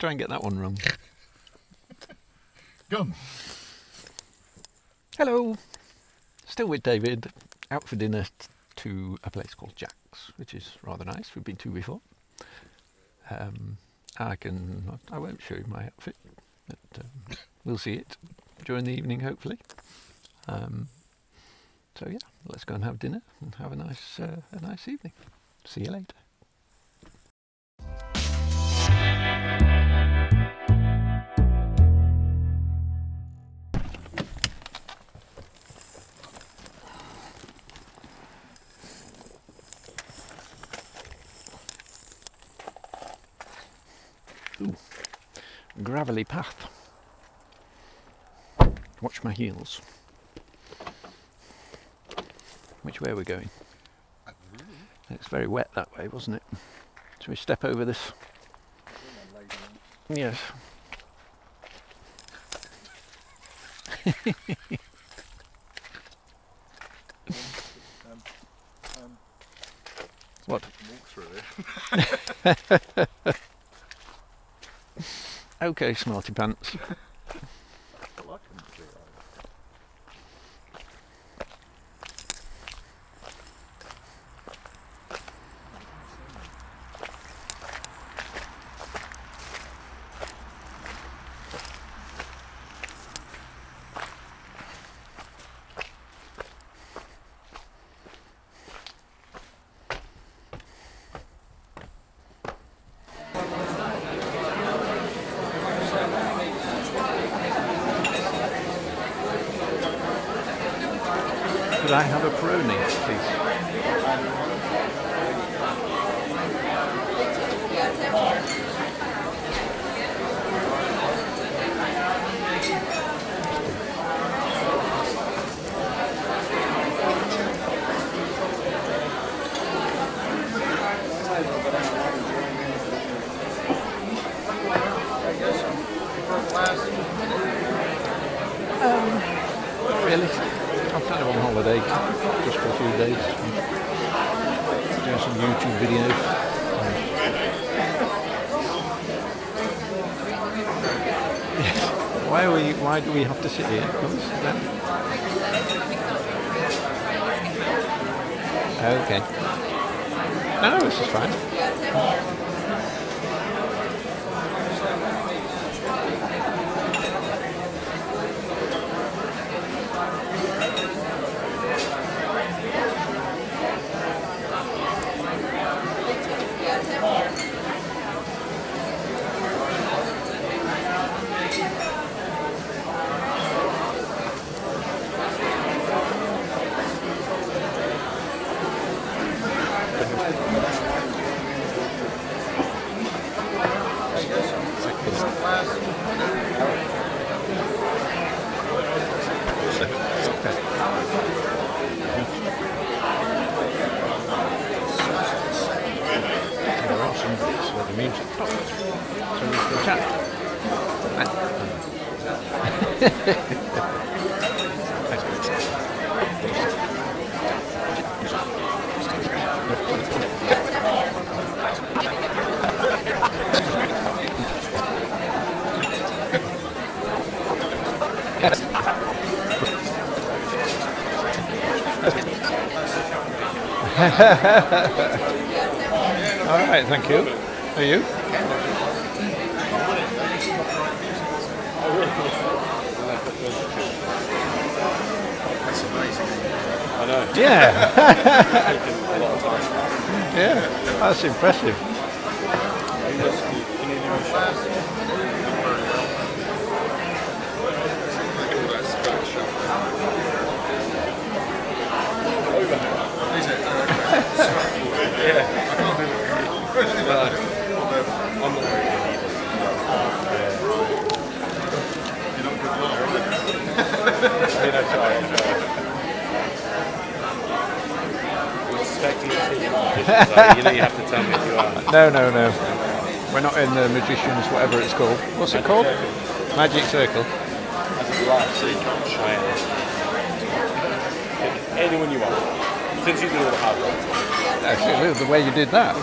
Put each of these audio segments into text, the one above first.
try and get that one wrong. Gone. Hello. Still with David. Out for dinner t- to a place called Jack's, which is rather nice. We've been to before. Um, I can. I won't show you my outfit, but um, we'll see it during the evening, hopefully. Um, so yeah, let's go and have dinner and have a nice, uh, a nice evening. See you later. Ooh, gravelly path. Watch my heels. Which way are we going? It's very wet that way, wasn't it? Shall we step over this? Yes. What? Okay, smarty pants. I like them to do that. Could I have a Peroni, please? Really. Kind of on holiday just for a few days. Doing some YouTube videos. Why are we? Why do we have to sit here? Okay. No, this is fine. All right, thank you. Are you? That's amazing. I know. Yeah, yeah, that's impressive. Can you, can you do a shot? Is it? Yeah. No. I'm not very good either. You're not good at right? I mean, I try. I try. I'm expecting to see you. So, you know, you have to tell me if you are. No, no, no. We're not in the magicians, whatever it's called. What's it called? Magic Circle. I am. Anyone you want. Since you did all the hard work. Actually, the way you did that.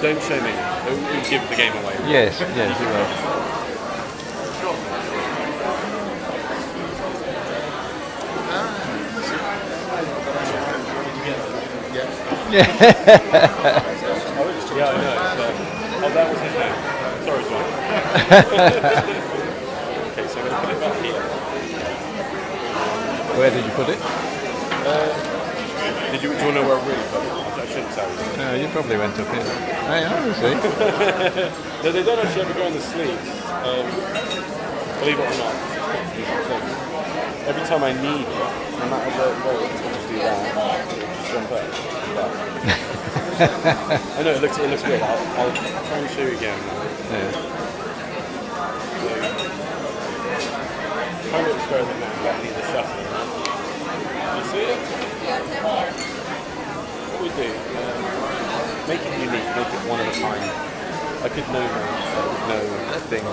Don't show me. It will it will give the game away. Yes, yes, you will. Yeah, I know. It's, um, oh, that was his name. Sorry, John. okay, so I'm going to put it back here. Where did you put it? Did you, do you want to know where I really put it? I shouldn't tell you. No, you probably went up here. I see. No, they don't actually ever go in the sleeves. Um, believe it or not. Every time I need no matter where it goes, I just do that. Jump up. That. I know it looks it looks weird. I'll, I'll try and show you again. Yeah. So, kind of further now, but I need the shuffle. You see it? What we do, um, make it unique, make it one of a kind. I could know names, I could know things.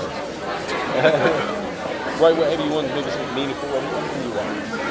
Write whatever you want, something meaningful, anything you want.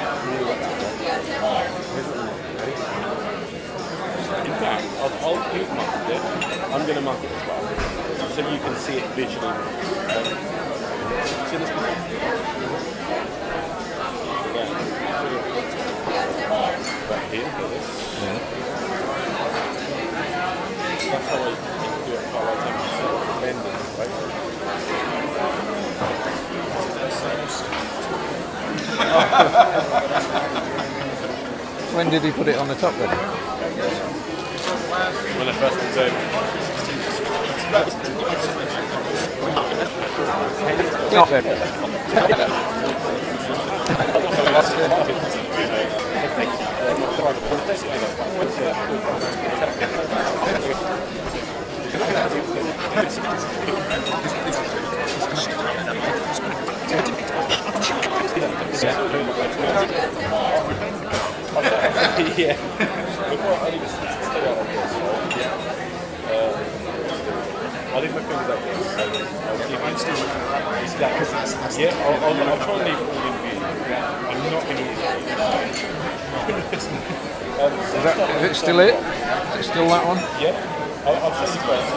In fact, I'll, I'll use mark it. I'm going to mark it as well, so you can see it visually. See this before? Yeah. Right here, this. Yeah. That's how I do it quite a lot of times. So bend it, right? When did he put it on the top then? When I first went over. Not yeah. Before I leave, stay out like this. Yeah. Uh, I'll leave my fingers like this. So I'll keep I'm still that because that's, that's yeah. I'll, I'll, I'll try and leave all in view. I'm not going to use it. um, so Is, that, is it still it? Is it still that one? Yeah. I'll, I'll show you first.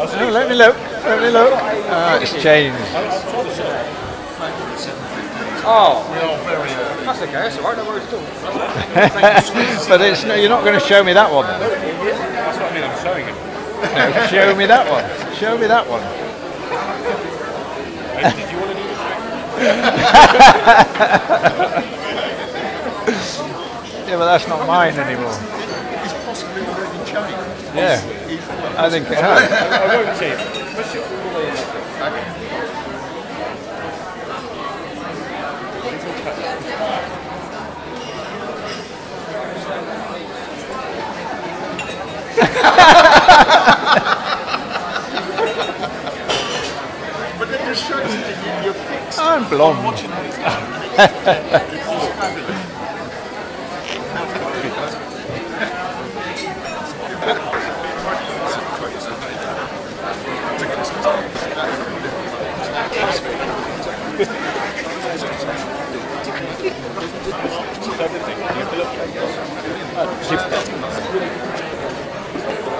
I'll No, let me look. Let me look. Ah, it's changed. I'll, I'll try to show you. Oh, that's okay. That's all right. No worries at all. but it's no, you're not going to show me that one. then. That's what I mean. I'm showing him. No, show me that one. Show me that one. Did you want to do this? Yeah, but that's not mine anymore. It's possibly already changed. Yeah, I think it has. I won't change. Push it all the way in like this. But it just shows that you- you're fixed. I'm blonde. Watching how it's going. It's everything. You have to look at it.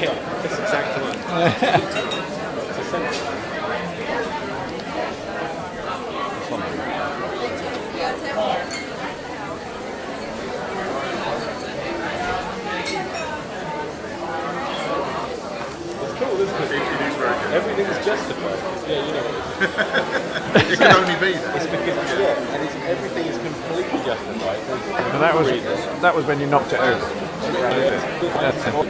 Yeah, that's exactly right. Everything's justified. Yeah, you know it, can only be that. It's because, yeah, and it's, everything is completely justified. that was reason. that was when you knocked it over. Yeah, yeah.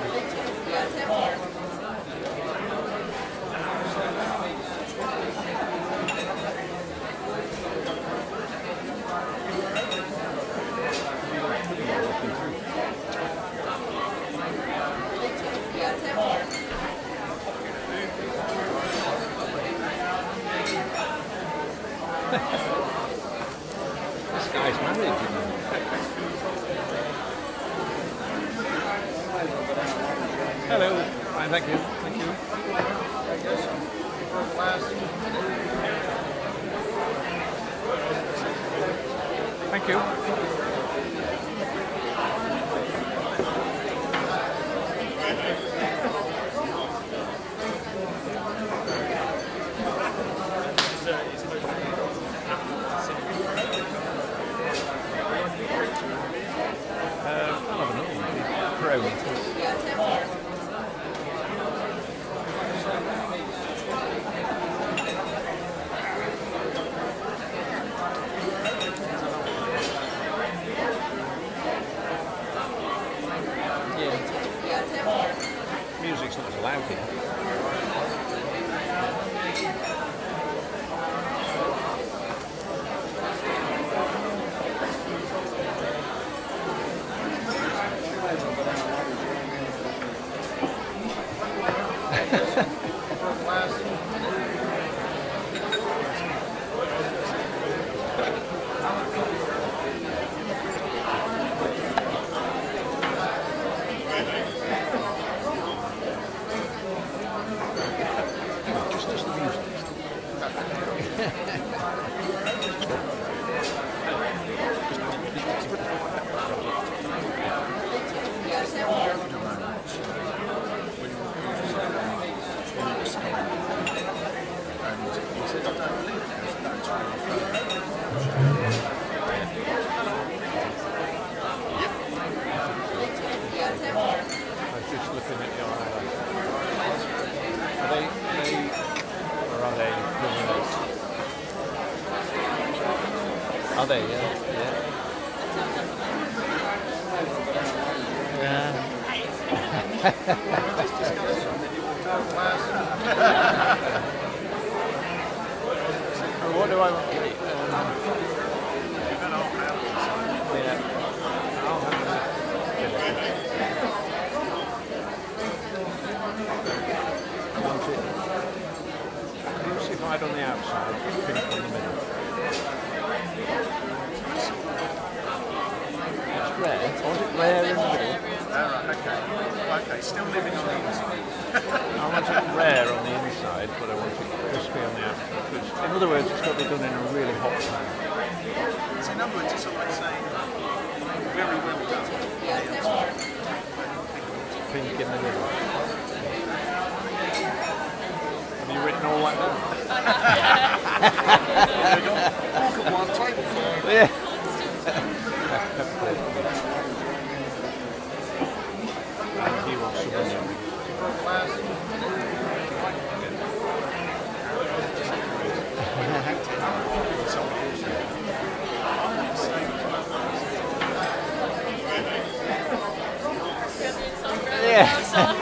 Yeah. yeah. yeah. pink in the middle. Have you written all that down?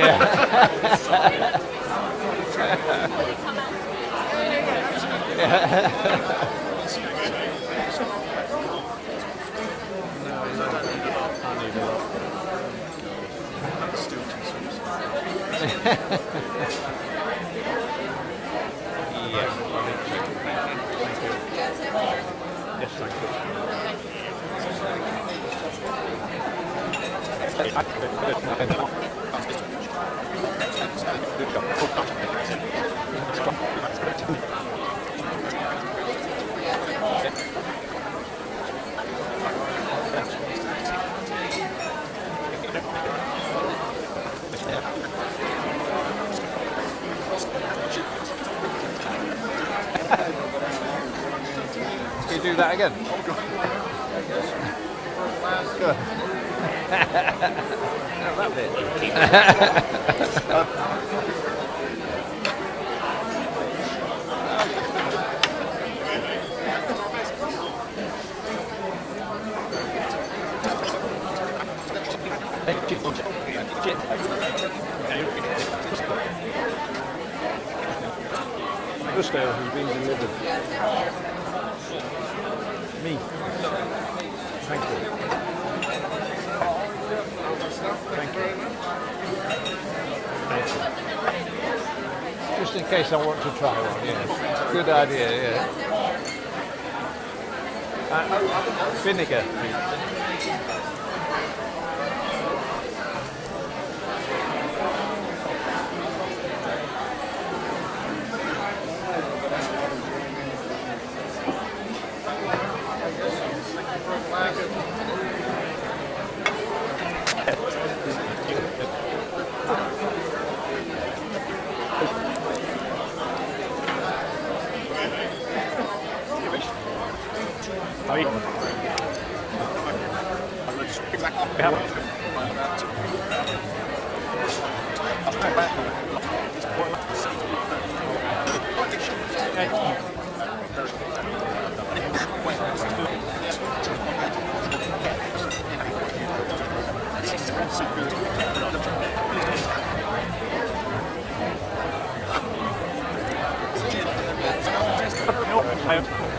Yes, thank you. Can you do that again? Oh, Good. That bit? Gusto has been delivered. Me. Thank you. Thank you. Thank you. Just in case I want to try one, yes. Good idea, yeah. Uh, vinegar,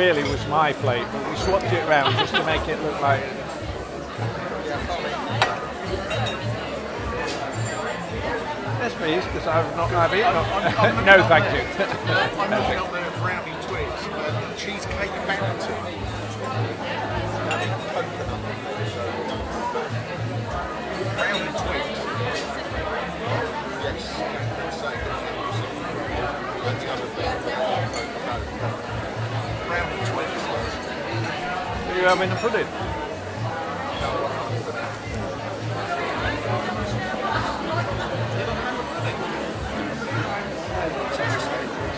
really was my plate, but we swapped it around just to make it look like. Yes, please, because I've not I've eaten. no, thank you. I'm looking on the brownie twigs, uh, cheesecake bounty. You pudding?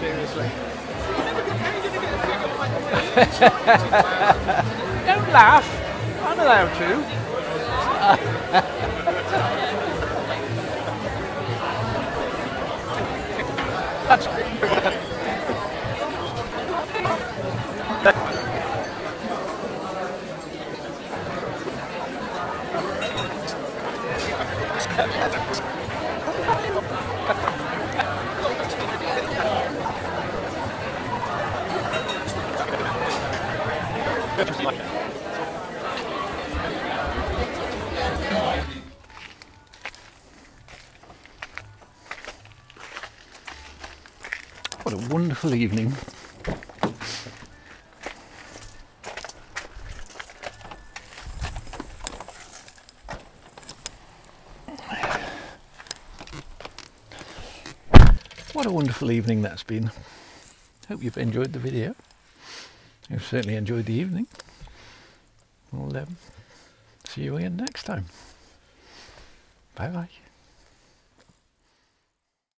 Seriously. Don't laugh. I'm allowed to. What a wonderful evening. What a wonderful evening that's been. Hope you've enjoyed the video. You've certainly enjoyed the evening. We'll um, see you again next time. Bye bye.